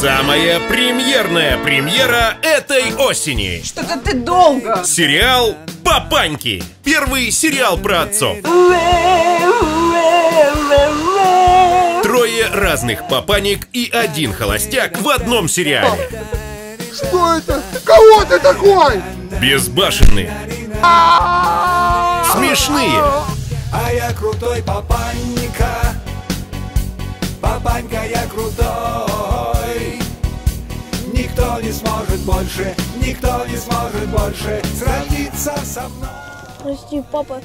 Самая премьерная премьера этой осени. Что-то ты долго. Сериал «Папаньки». Первый сериал про отцов. Трое разных папаник и один холостяк в одном сериале. Что это? Кого ты такой? Безбашенные. Смешные. А я крутой папанька Папанька, я крутой Никто не сможет больше Никто не сможет больше Сравниться со мной Прости, папа,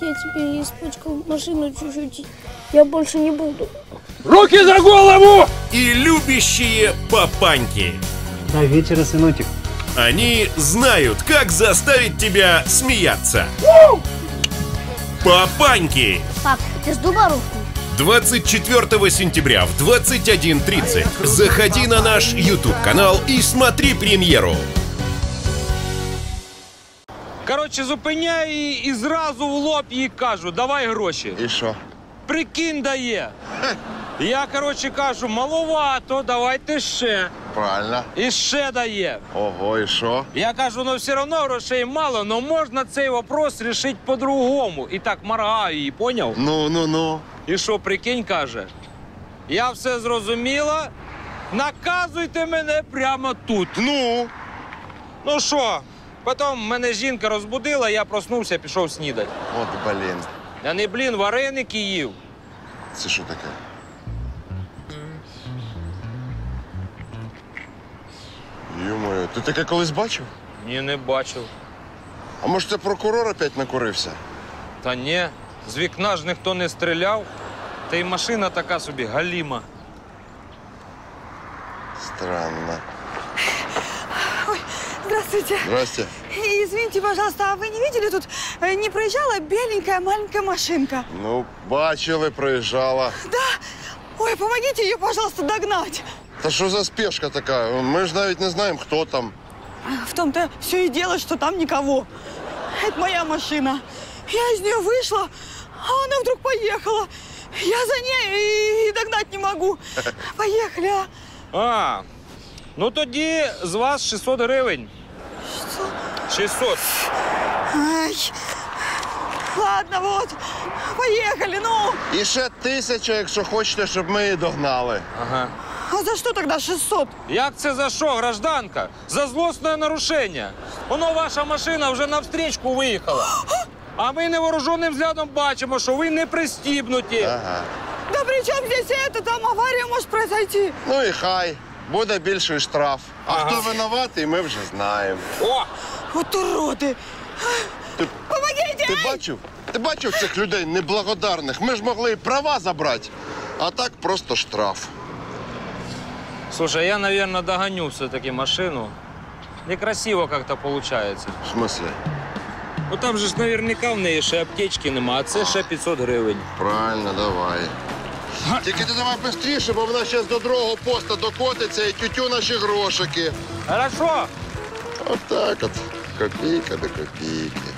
я тебе испачкал машину чуть-чуть. Я больше не буду. Руки за голову! И любящие папаньки. До вечера, сыночек. Они знают, как заставить тебя смеяться. Папаньки. Пап, ты с дуба руку? 24 сентября в 21.30 заходи на наш YouTube-канал и смотри премьеру. Коротше, зупиняю її і зразу в лоб їй кажу, давай гроші. І що? Прикинь дає. Я, коротше, кажу, маловато, давайте ще. Правильно. І ще дає. Ого, і що? Я кажу, ну все одно грошей мало, але можна цей вопрос рішити по-другому. І так моргаю її, поняв? Ну, ну, ну. І що, прикинь, каже? Я все зрозуміла. Наказуйте мене прямо тут. Ну. Ну що? Потім мене жінка розбудила, я проснувся, пішов снідати. От блін. Я не блін, вареники їв. Це що таке? Йо-моє, ти таке колись бачив? Ні, не бачив. А може це прокурор опять накурився? Та ні, з вікна ж ніхто не стріляв. Та й машина така собі галіма. Странно. Здравствуйте. Здрасте. Извините, пожалуйста, а вы не видели, тут э, не проезжала беленькая маленькая машинка? Ну, бачили, проїжджала. Ой, помогите ее, пожалуйста, догнать. Та що за спешка така? Ми ж навіть не знаємо, хто там. В том-то все и дело, что там никого. Это моя машина. Я из нее вышла, а она вдруг поехала. Я за ней и, и догнать не могу. Поехали, а? А, ну тоді з вас 600 гривень. Что? 600. Ай. Ладно, вот. Поехали, ну. І ще тисяча, якщо хочете, щоб ми її догнали. Ага. А за что тогда 600? Як це за що, гражданка? За злосне нарушення. Воно ваша машина вже навстрічку виїхала. А ми невооруженим взглядом бачимо, що ви не пристібнуті. Ага. Да при чем здесь это? Там авария может произойти. Ну і хай. Буде більший штраф. А Ага. хто винуватий, ми вже знаємо. О! Вот уроды. Ти, Помогите! ти бачив? Ти бачив цих людей неблагодарних? Ми ж могли і права забрати. А так просто штраф. Слушай, я, наверное, догоню все-таки машину. Некрасиво как-то получается. В смысле? Ну там же ж наверняка в неї ще аптечки нема, а це ще 500 гривень. Правильно, давай. Тільки ти давай швидше, бо вона зараз до другого поста докотиться і тютю наші грошики. Хорошо. Отак от. Копійка до копійки.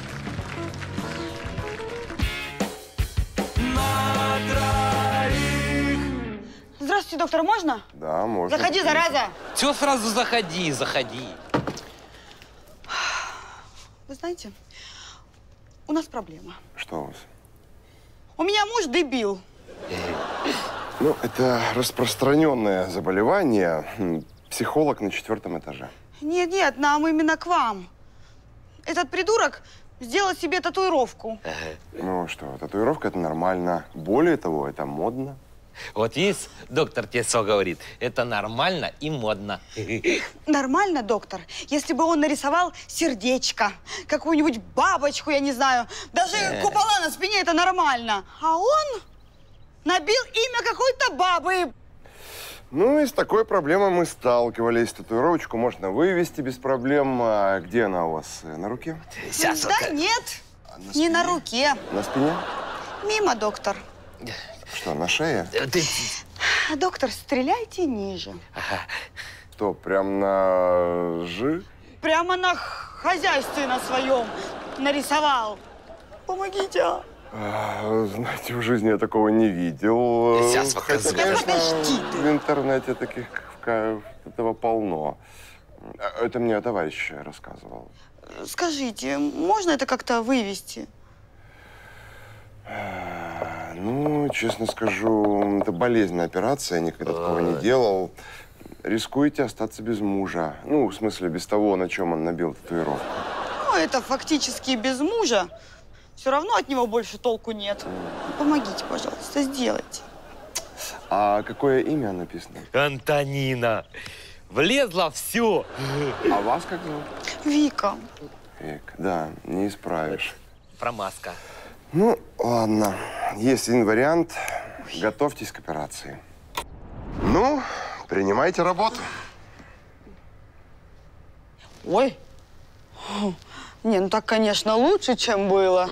Здравствуйте, доктор, можно? Да, можна. Заходи, зараза. Все сразу заходи, заходи. Вы знаете, у нас проблема. Что у вас? У меня муж дебил. Ну, это распространенное заболевание. Психолог на четвертом этаже. Нет, нет, нам именно к вам. Этот придурок сделал себе татуировку. Ну что, татуировка это нормально. Более того, это модно. Вот есть, доктор тебе что говорит, это нормально и модно. Нормально, доктор, если бы он нарисовал сердечко, какую-нибудь бабочку, я не знаю, даже купола на спине, это нормально. А он набил имя какой-то бабы. Ну и с такой проблемой мы сталкивались. Татуировочку можно вывести без проблем. А где она у вас? Э, На руке? Сейчас да нет, не на руке. На спине? Мимо, доктор. Что, на шее? Ты, Доктор, стреляйте ниже. Что, прям на Ж? Прямо на хозяйстве на своем нарисовал. Помогите, а? А, Знаете, в жизни я такого не видел. Сейчас Хотя, конечно, в интернете таких этого полно. А, Это мне товарищ рассказывал. Скажите, можно это как-то вывести? А, Ну, честно скажу, это болезненная операция, я никогда такого не делал. Рискуете остаться без мужа. Ну, в смысле, без того, на чем он набил татуировку. Ну, это фактически без мужа. Все равно от него больше толку нет. Помогите, пожалуйста, сделайте. А какое имя написано? Антонина. Влезла все. А вас как зовут? Вика, Вик, да, не исправишь. Промазка. Ну, ладно. Есть один вариант. Готовьтесь к операции. Ну, принимайте работу. Ой. Не, ну так, конечно, лучше, чем было.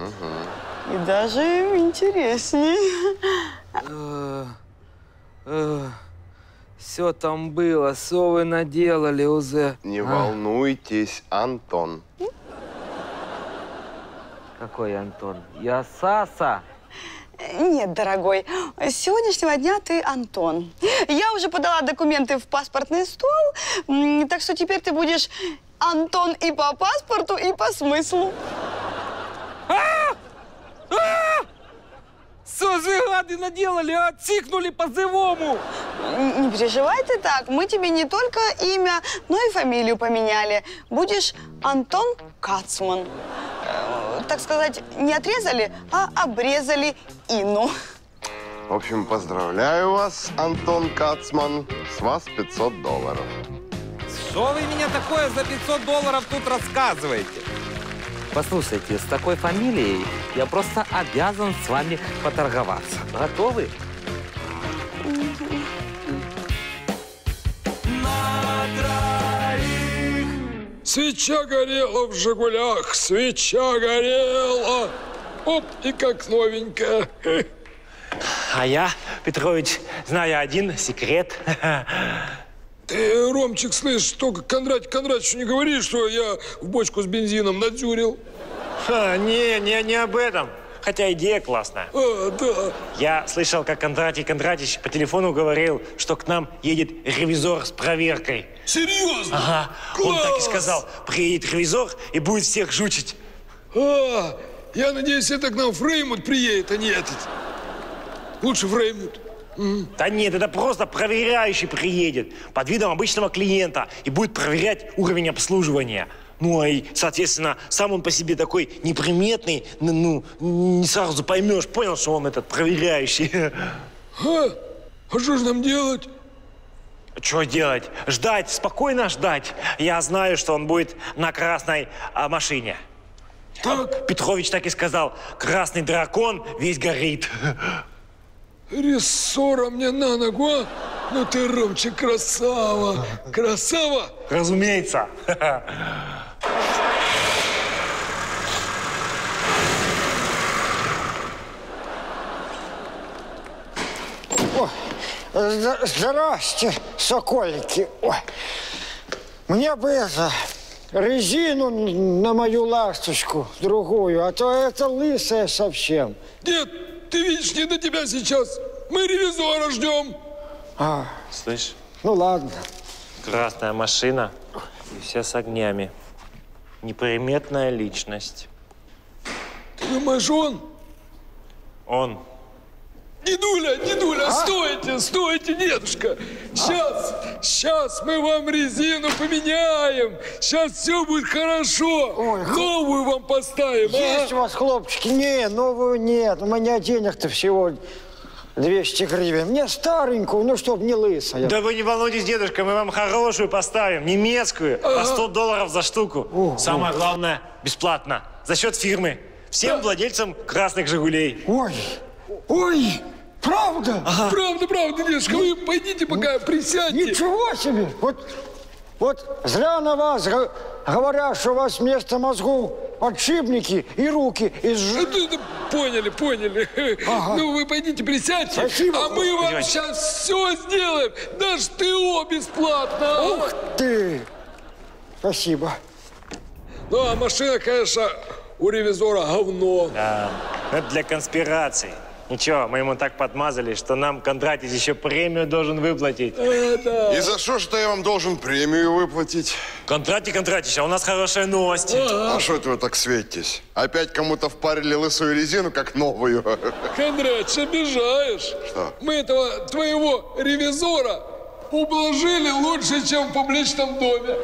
И даже интереснее. Все там было, совы наделали уже. Не волнуйтесь, Антон. Какой Антон? Я Саса. Нет, дорогой, с сегодняшнего дня ты Антон. Я уже подала документы в паспортный стол, так что теперь ты будешь Антон и по паспорту, и по смыслу. Что же гады наделали, а? Цикнули по-живому. Н- Не переживай ты так, мы тебе не только имя, но и фамилию поменяли. Будешь Антон Кацман. Так сказать, не отрезали, а обрезали Инну. В общем, поздравляю вас, Антон Кацман. С вас 500 долларов. Что вы меня такое за 500 долларов тут рассказываете? Послушайте, с такой фамилией я просто обязан с вами поторговаться. Готовы? Свеча горела в «Жигулях», свеча горела. Оп, и как новенькая. А я, Петрович, знаю один секрет. Ты, Ромчик, слышь, только Кондратий Кондратьевичу не говори, что я в бочку с бензином надюрил. Ха, не, не, не об этом. Хотя идея классная. А, да. Я слышал, как Кондратий Кондратьевич по телефону говорил, что к нам едет ревизор с проверкой. Серьезно? Ага, он так и Класс! сказал. Приедет ревизор и будет всех жучить. А, я надеюсь, это к нам Фреймут приедет, а не этот. Лучше Фреймут. Да нет, это просто проверяющий приедет под видом обычного клиента и будет проверять уровень обслуживания. Ну, а и, соответственно, сам он по себе такой неприметный, ну, не сразу поймешь, понял, что он этот проверяющий. А, а что же нам делать? Что делать? Ждать, спокойно ждать. Я знаю, что он будет на красной а, машине. Так, Петрович так и сказал, красный дракон весь горит. рессора мне на ногу, а? Ну ты, Ромчик, красава. Красава. Разумеется. Здрасте, сокольники. Ой, мне бы это, резину на мою ласточку, другую, а то это лысая совсем. Нет, ты видишь, не до тебя сейчас. Мы ревизора ждем. А, Слышь, ну ладно. красная машина и все с огнями. Неприметная личность. Ты думаешь, он? Он. Дедуля, дедуля, стойте, стойте, дедушка. Сейчас, сейчас мы вам резину поменяем. Сейчас все будет хорошо. Ой, Новую вам поставим, Есть у а? вас, хлопчики? Не, новую нет. У меня денег-то всего 200 гривен. Мне старенькую, ну, чтоб не лысая. Да вы не волнуйтесь, дедушка, мы вам хорошую поставим, немецкую, по 100 долларов за штуку. Самое главное, бесплатно, за счет фирмы. Всем владельцам красных «Жигулей». Ой, ой, правда? Правда, правда, дедушка, вы пойдите пока, присядьте. Ничего себе! Вот, вот зря на вас говорят, что у вас вместо мозгу подшипники и руки из... ж- Ну, да, Поняли, поняли. Ну, вы пойдите, присядьте, Спасибо. а мы вам Идемте. сейчас все сделаем. Даже ТО бесплатно. Ух ты! Спасибо. Ну, а машина, конечно, у ревизора говно. Да. Это для конспирации. Ничего, мы ему так подмазали, что нам Кондратий еще премию должен выплатить. И за что же я вам должен премию выплатить? Кондратий Кондратьевич, а у нас хорошая новость. А что это вы так светитесь? Опять кому-то впарили лысую резину, как новую? Кондратьевич, обижаешь. Что? Мы этого твоего ревизора ублажили лучше, чем в публичном доме.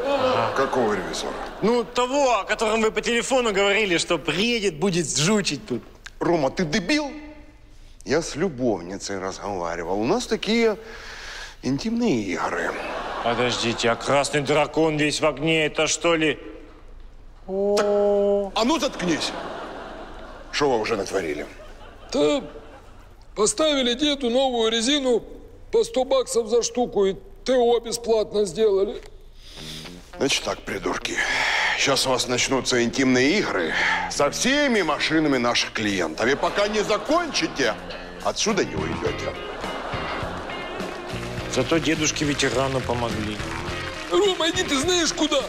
Какого ревизора? Ну, того, о котором вы по телефону говорили, что приедет, будет жучить тут. Рома, ты дебил? Я с любовницей разговаривал. У нас такие интимные игры. Подождите, а красный дракон весь в огне, это что ли? А ну заткнись! Что вы уже натворили? Да поставили деду новую резину по 100 баксов за штуку и ТО бесплатно сделали. Значит так, придурки. Сейчас у вас начнутся интимные игры со всеми машинами наших клиентов. И пока не закончите, отсюда не уйдете. Зато дедушке ветерану помогли. Рома, иди ты знаешь куда?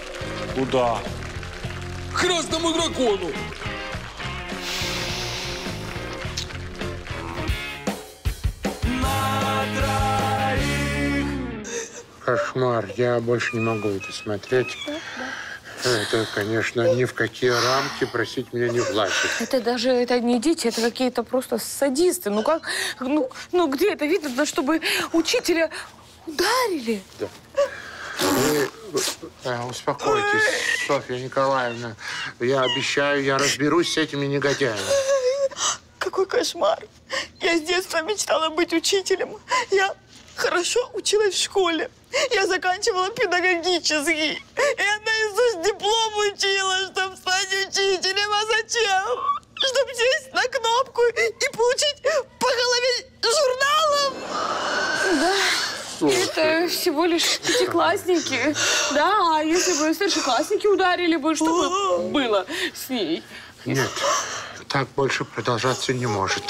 Куда? К красному дракону. Кошмар, я больше не могу это смотреть. Это, конечно, ни в какие рамки просить меня не влазит. Это даже это не дети, это какие-то просто садисты. Ну как, ну, ну где это видно, да, чтобы учителя ударили? Да. Вы э, успокойтесь, Софья Николаевна. Я обещаю, я разберусь с этими негодяями. Какой кошмар. Я с детства мечтала быть учителем. Я хорошо училась в школе. Я заканчивала педагогический. Я наизусть диплом учила, чтобы стать учителем. А зачем? Чтобы сесть на кнопку и получить по голове журналом? Да. Это всего лишь пятиклассники. Да, а если бы старшеклассники ударили бы, что бы было с ней? Нет, так больше продолжаться не может.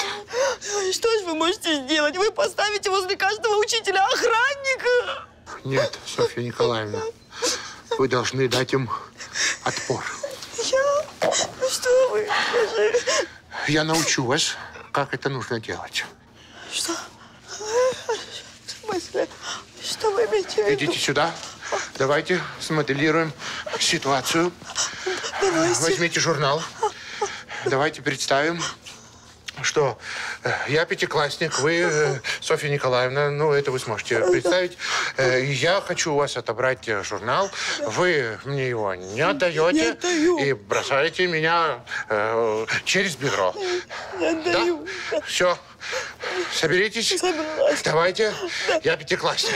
Что же вы можете сделать? Вы поставите возле каждого учителя охранника? Нет, Софья Николаевна, вы должны дать им отпор. Я? Ну что вы? Я научу вас, как это нужно делать. Что? В смысле? Что вы имеете в виду? Идите сюда. Давайте смоделируем ситуацию. Давайте. Возьмите журнал. Давайте представим, что э, я пятиклассник, вы, э, Софья Николаевна, ну, это вы сможете представить. Э, Я хочу у вас отобрать э, журнал. Вы мне его не отдаете и бросаете меня э, через бедро. Не отдаю. Все. Соберитесь. Давайте. Я пятиклассник.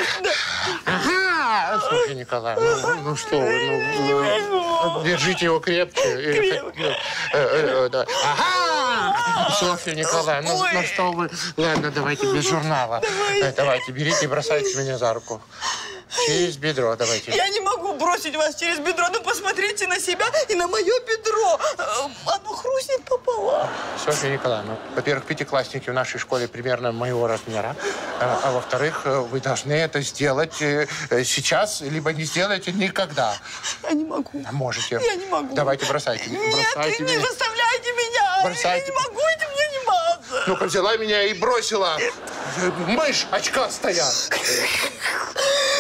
Ага, Софья Николаевна, ну, ну что вы, ну, ну, держите его крепче. Крепко. ну, э, э, да. Ага! Софья Николаевна, ну, ну что вы? Ладно, давайте без журнала. Э, Давайте, берите и бросайте меня за руку. Через бедро давайте. Я не могу бросить вас через бедро. Ну, посмотрите на себя и на мое бедро. Э, Оно хрустнет пополам. Софья Николаевна, во-первых, пятиклассники в нашей школе примерно моего размера. А, а во-вторых, вы должны это сделать сейчас, либо не сделаете никогда. Я не могу. Можете. Я не могу. Давайте бросайте. Нет, бросайте не меня. заставляйте меня. Бросайте. Я не могу этим заниматься. Ну-ка, взяла меня и бросила. Мышь очкастая.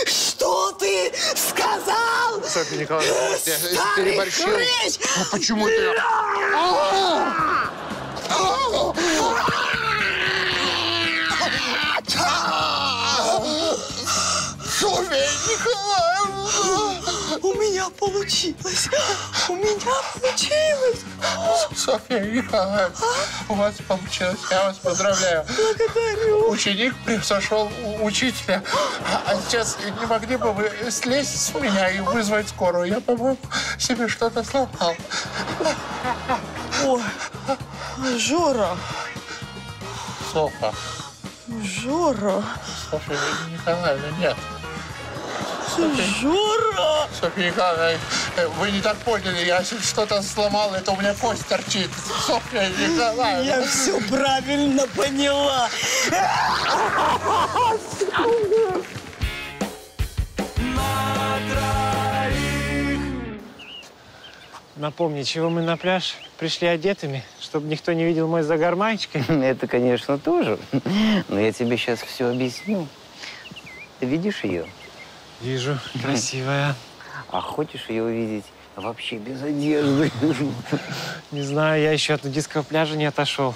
Что ты сказал? Софья Николаевна, Старый переборщил. Ну, почему ты... Софья Николаевна! У меня получилось! У меня получилось! Софья Николаевна, у вас получилось. Я вас поздравляю. Благодарю. Ученик превзошел учителя. А а сейчас не могли бы вы слезть с меня и вызвать скорую? Я, по-моему, себе что-то сломал. Ой, Жора, Софа. Жора, Софья Николаевна, нет. Жора! Софья Николаевна, э, вы не так поняли. Я что-то сломал, это у меня кость торчит. Софья Николаевна. Я все правильно поняла. Напомни, чего мы на пляж пришли одетыми, чтобы никто не видел мой загар маечкой? Это, конечно, тоже. Но я тебе сейчас все объясню. Ты видишь ее? Вижу, красивая. А хочешь ее увидеть вообще без одежды? Не знаю, я еще от нудистского пляжа не отошел.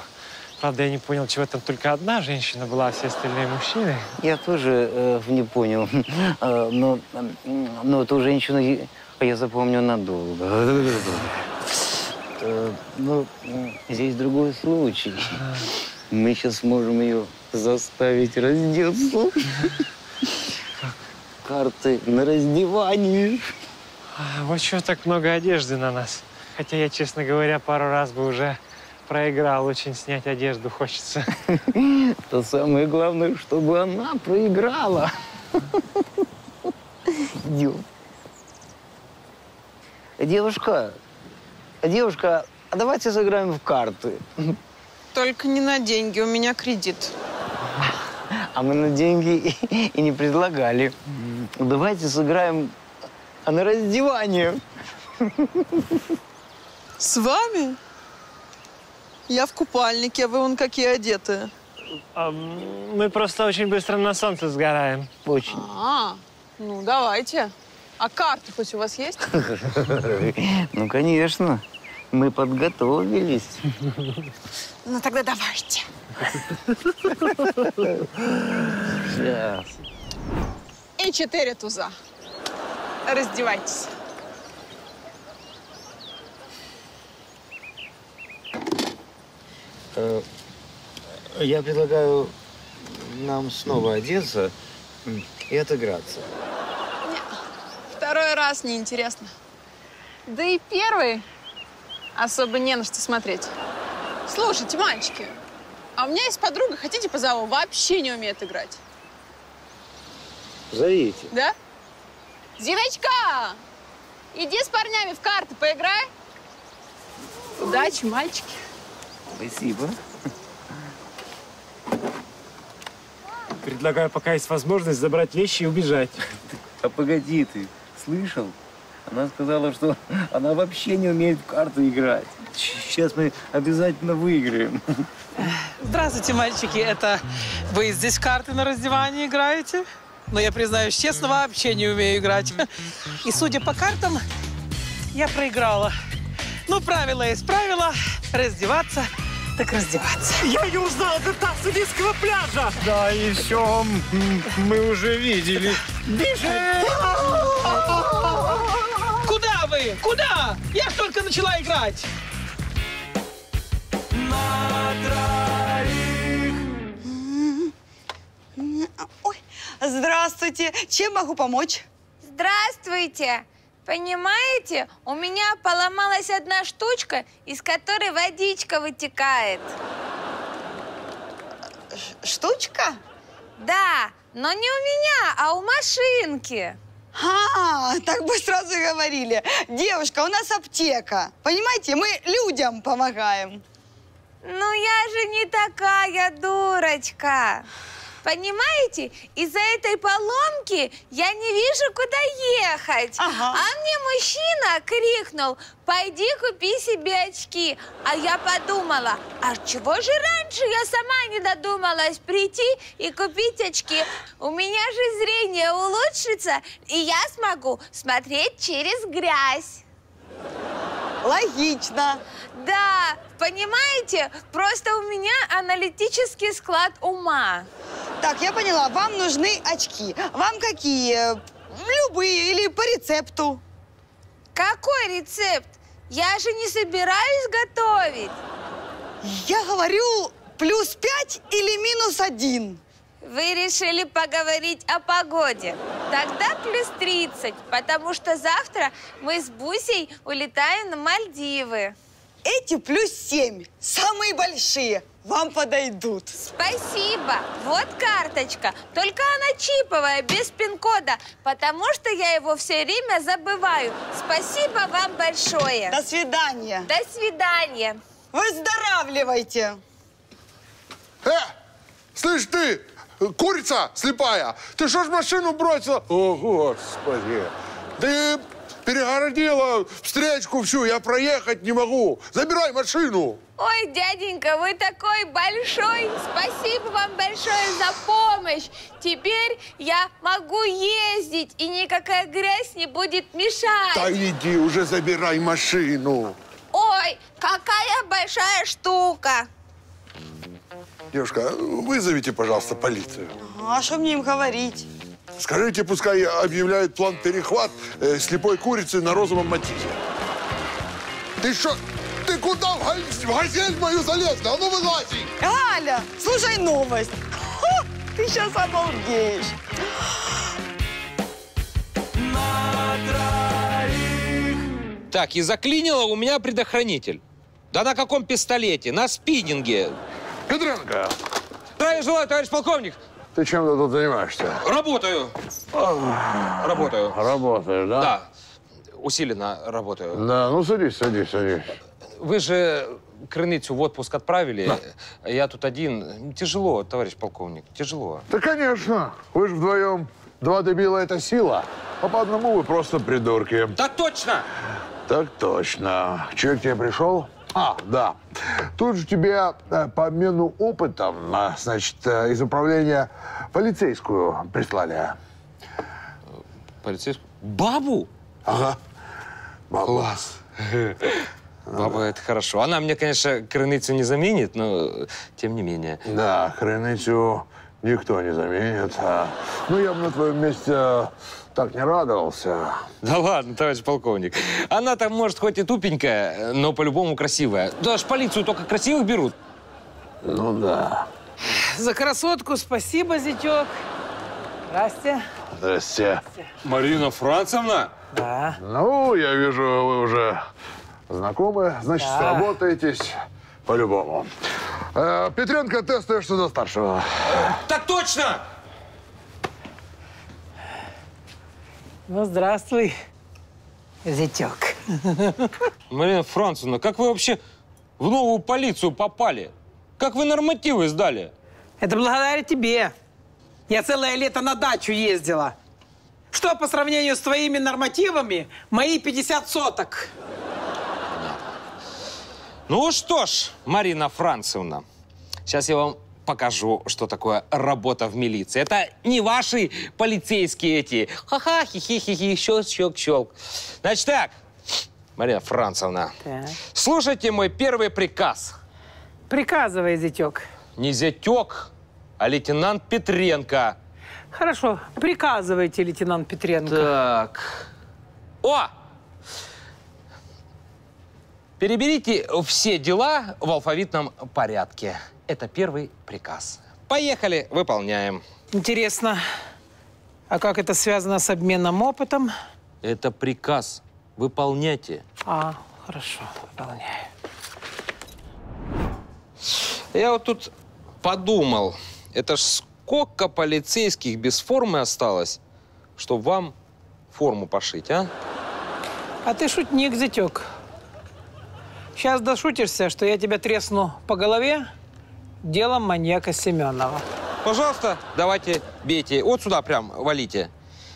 Правда, я не понял, чего там только одна женщина была, а все остальные мужчины. Я тоже э, не понял. Э, но, но эту женщину я- запомню надолго. Э, Ну, здесь другой случай. Мы сейчас можем ее заставить раздеться. Карты на раздевание. А, Вот чего так много одежды на нас. Хотя я, честно говоря, пару раз бы уже проиграл. Очень снять одежду хочется. То самое главное, чтобы она проиграла. Идем. Девушка, девушка, а давайте сыграем в карты. Только не на деньги, у меня кредит. А мы на деньги и, и не предлагали. Давайте сыграем а на раздевание. С вами? Я в купальнике, а вы вон какие одетые. А, Мы просто очень быстро на солнце сгораем. Очень. А, ну давайте. А карты хоть у вас есть? Ну, конечно. Мы подготовились. Ну тогда давайте. Сейчас. И четыре туза. Раздевайтесь. Э, Я предлагаю нам снова одеться и отыграться. Второй раз неинтересно. Да и первый особо не на что смотреть. Слушайте, мальчики, а у меня есть подруга, хотите позову, вообще не умеет играть. Зовите. Да? Зиночка, иди с парнями в карты поиграй. Удачи, мальчики. Спасибо. Предлагаю, пока есть возможность, забрать вещи и убежать. А погоди ты, слышал? Она сказала, что она вообще не умеет в карты играть. Сейчас мы обязательно выиграем. Здравствуйте, мальчики. Это вы здесь в карты на раздевании играете? Но я признаюсь честно, вообще не умею играть. И судя по картам, я проиграла. Ну, правило есть правило. Раздеваться, так раздеваться. Я не узнал, это та с пляжа! Да, и все, мы уже видели. Бежим! Куда вы? Куда? Я ж только начала играть. Ой, здравствуйте. Чем могу помочь? Здравствуйте! Понимаете, у меня поломалась одна штучка, из которой водичка вытекает. Штучка? Да, но не у меня, а у машинки. А, так бы сразу говорили. Девушка, у нас аптека. Понимаете, мы людям помогаем. Ну я же не такая дурочка. Понимаете, из-за этой поломки я не вижу, куда ехать. А мне мужчина крикнул, пойди купи себе очки. А я подумала, а чего же раньше я сама не додумалась прийти и купить очки? У меня же зрение улучшится, и я смогу смотреть через грязь. Логично. Да, понимаете, просто у меня аналитический склад ума. Так, я поняла, вам нужны очки. Вам какие? Любые или по рецепту? Какой рецепт? Я же не собираюсь готовить. Я говорю, плюс пять или минус один. Вы решили поговорить о погоде. Тогда плюс 30, потому что завтра мы с Бусей улетаем на Мальдивы. Эти плюс семь, самые большие, вам подойдут. Спасибо. Вот карточка. Только она чиповая, без пин-кода, потому что я его все время забываю. Спасибо вам большое. До свидания. До свидания. Выздоравливайте. Э, слышь ты, курица слепая, ты что ж машину бросила? О, господи. Ты перегородила встречку всю, я проехать не могу. Забирай машину. Ой, дяденька, вы такой большой. Спасибо вам большое за помощь. Теперь я могу ездить, и никакая грязь не будет мешать. Да иди уже забирай машину. Ой, какая большая штука. Девушка, вызовите, пожалуйста, полицию. А что мне им говорить? Скажите, пускай объявляют план перехват э, слепой курицы на розовом матизе. Ты что? Ты куда в, га- в газель мою залез? Да ну вылази! Галя, слушай новость. Ха, ты сейчас обалдеешь. Так, и заклинило у меня предохранитель. Да на каком пистолете? На спиннинге. Петренко! Здравия желаю, товарищ полковник. Ты чем ты тут занимаешься? Работаю. Работаю. Работаешь, да? Да. Усиленно работаю. Да, ну садись, садись, садись. Вы же крыницу в отпуск отправили. Я тут один. Тяжело, товарищ полковник, тяжело. Да, конечно. Вы же вдвоем. Два дебила – это сила. А по одному вы просто придурки. Так точно! Так точно. Че к тебе пришел? А, да. Тут же тебе э, по обмену опытом, а, значит, э, из управления полицейскую прислали. Полицейскую? Бабу? Ага. Бабу. Класс. Баба, это хорошо. Она мне, конечно, крыницу не заменит, но тем не менее. Да, хреницу никто не заменит. а. Ну, я бы на твоем месте э, так не радовался. Да ладно, товарищ полковник. Она там, может, хоть и тупенькая, но по-любому красивая. Даже полицию только красивых берут. Ну да. За красотку спасибо, зятек. Здрасте. Здрасте. Марина Францевна? Да. Ну, я вижу, вы уже знакомы, значит, Да. сработаетесь по-любому. Э, Петренко, ты остаешься за старшего. Так точно! Ну, здравствуй, зятек. Марина Францевна, как вы вообще в новую полицию попали? Как вы нормативы сдали? Это благодаря тебе. Я целое лето на дачу ездила. Что по сравнению с твоими нормативами, мои 50 соток. Ну что ж, Марина Францевна, сейчас я вам покажу, что такое работа в милиции. Это не ваши полицейские эти. Ха-ха, хи-хи-хи-хи, щелк-щелк-щелк. Значит так, Марина Францевна, слушайте мой первый приказ. Приказывай, зятек. Не зятек, а лейтенант Петренко. Хорошо, приказывайте, лейтенант Петренко. Так. О! Переберите все дела в алфавитном порядке. Это первый приказ. Поехали, выполняем. Интересно, а как это связано с обменом опытом? Это приказ. Выполняйте. А, хорошо, выполняю. Я вот тут подумал, это ж сколько полицейских без формы осталось, чтобы вам форму пошить, а? А ты шутник, зятек. Сейчас дошутишься, что я тебя тресну по голове делом маньяка Семенова. Пожалуйста, давайте бейте. Вот сюда прям валите.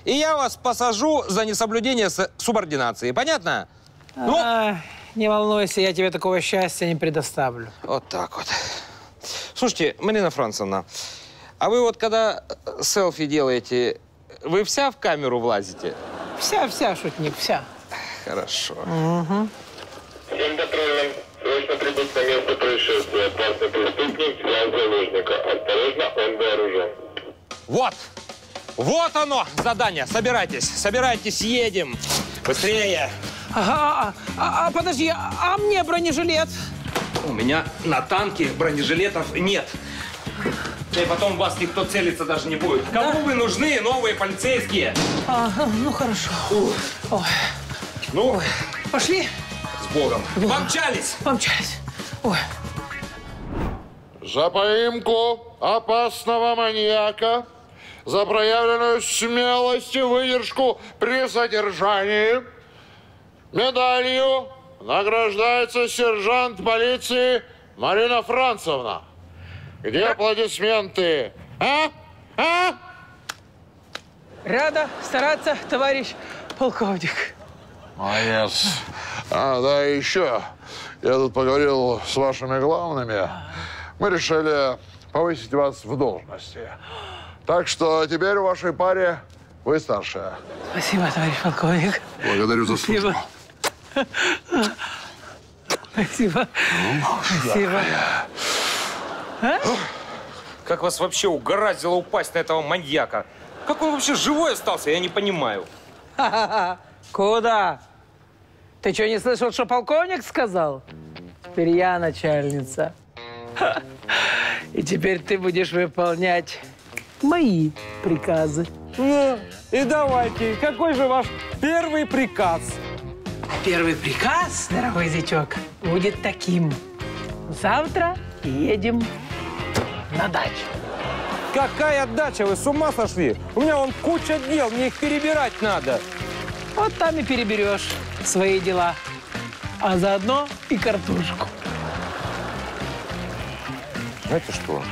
И я вас посажу за несоблюдение субординации. Понятно? Ну, А, не волнуйся, я тебе такого счастья не предоставлю. вот так вот. Слушайте, Марина Францевна, а вы вот когда э, селфи делаете, вы вся в камеру влазите? Вся-вся, шутник, вся. Хорошо. Угу. Всем патрульным срочно прибыть на место происшествия. Опасный преступник взял заложника. Осторожно, он вооружен. Вот! Вот оно, задание. Собирайтесь, собирайтесь, едем. Быстрее. Ага, а, а- а подожди, а, а мне бронежилет? У меня на танке бронежилетов нет. Да и потом вас никто целиться даже не будет. Кому вы нужны, новые полицейские? А, ну хорошо. Ой. Ну, Пошли? С Богом. Помчались! Помчались. Ой. За поимку опасного маньяка, за проявленную смелость и выдержку при задержании медалью награждается сержант полиции Марина Францевна. Где аплодисменты? А? А? Рада стараться, товарищ полковник. Молодец. А, да, и еще. Я тут поговорил с вашими главными. Мы решили повысить вас в должности. Так что теперь в вашей паре вы старшая. Спасибо, товарищ полковник. Благодарю за службу. Спасибо. Спасибо. Спасибо. А? Как вас вообще угораздило упасть на этого маньяка? Как он вообще живой остался, я не понимаю. Ха-ха-ха. Куда? Ты что, не слышал, что полковник сказал? Теперь я начальница. Ха. И теперь ты будешь выполнять мои приказы. Ну, и давайте, какой же ваш первый приказ? Первый приказ, дорогой зятек, будет таким. Завтра едем на дачу. Какая дача? Вы с ума сошли? У меня вон куча дел, мне их перебирать надо. Вот там и переберешь свои дела. А заодно и картошку. Знаете что?